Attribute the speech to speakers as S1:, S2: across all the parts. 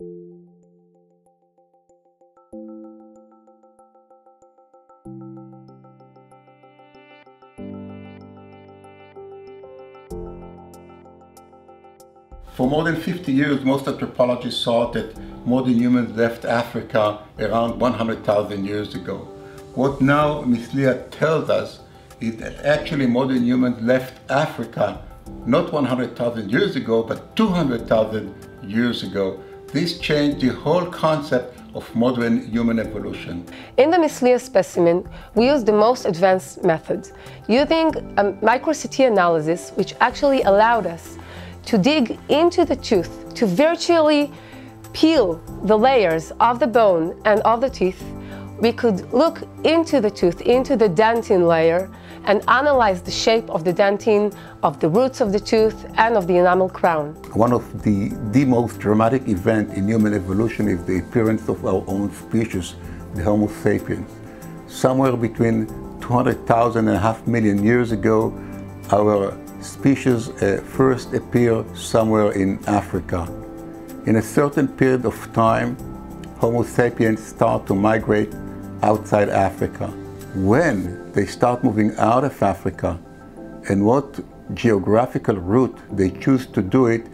S1: For more than 50 years, most anthropologists thought that modern humans left Africa around 100,000 years ago. What now Misliya tells us is that actually modern humans left Africa not 100,000 years ago, but 200,000 years ago. This changed the whole concept of modern human evolution.
S2: In the Misliya specimen, we used the most advanced methods, using a micro-CT analysis, which actually allowed us to dig into the tooth, to virtually peel the layers of the bone and of the teeth. We could look into the tooth, into the dentin layer, and analyze the shape of the dentin, of the roots of the tooth, and of the enamel crown.
S1: One of the, the most dramatic events in human evolution is the appearance of our own species, the Homo sapiens. Somewhere between 200,000 and a half million years ago, our species uh, first appear somewhere in Africa. In a certain period of time, Homo sapiens start to migrate outside Africa. When they start moving out of Africa and what geographical route they choose to do it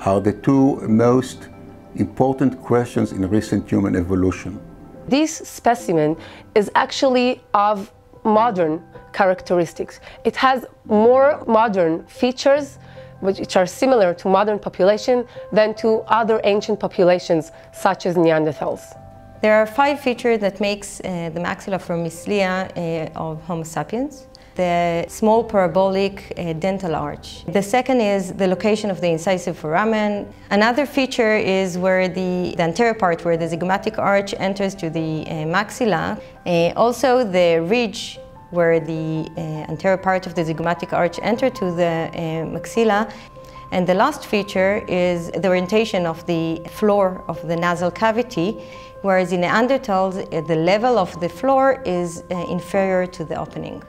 S1: are the two most important questions in recent human evolution.
S2: This specimen is actually of modern characteristics. It has more modern features which are similar to modern population than to other ancient populations such as Neanderthals.
S3: There are five features that makes uh, the maxilla foramicida uh, of Homo sapiens. The small parabolic uh, dental arch. The second is the location of the incisive foramen. Another feature is where the, the anterior part, where the zygomatic arch enters to the uh, maxilla. Uh, also the ridge where the uh, anterior part of the zygomatic arch enter to the maxilla. And the last feature is the orientation of the floor of the nasal cavity, whereas in Neanderthals, uh, the level of the floor is uh, inferior to the opening.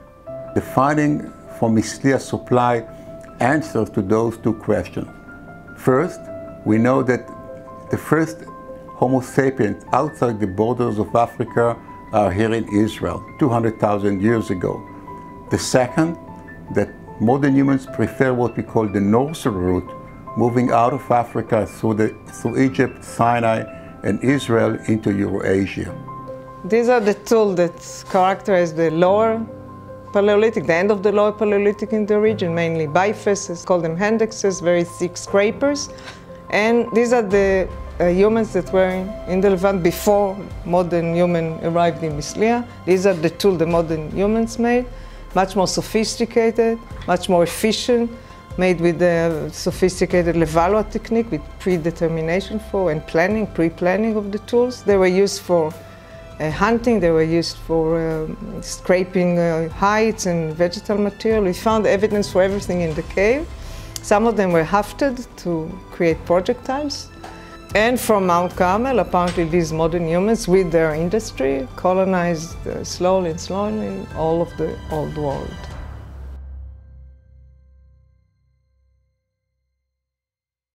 S1: The finding from Misliya supply answers to those two questions. First, we know that the first Homo sapiens outside the borders of Africa are here in Israel 200,000 years ago. The second, that modern humans prefer what we call the north route, moving out of Africa through, the, through Egypt, Sinai, and Israel into Eurasia.
S4: These are the tools that characterize the lower Paleolithic, the end of the lower Paleolithic in the region, mainly bifaces, call them handaxes, very thick scrapers. And these are the uh, humans that were in the Levant before modern human arrived in Misliya. These are the tools the modern humans made, much more sophisticated, much more efficient, made with the sophisticated Levallois technique with predetermination for and planning, pre-planning of the tools. They were used for uh, hunting, they were used for uh, scraping uh, hides and vegetal material. We found evidence for everything in the cave. Some of them were hafted to create projectiles. And from Mount Carmel, apparently these modern humans with their industry colonized uh, slowly and slowly all of the old world.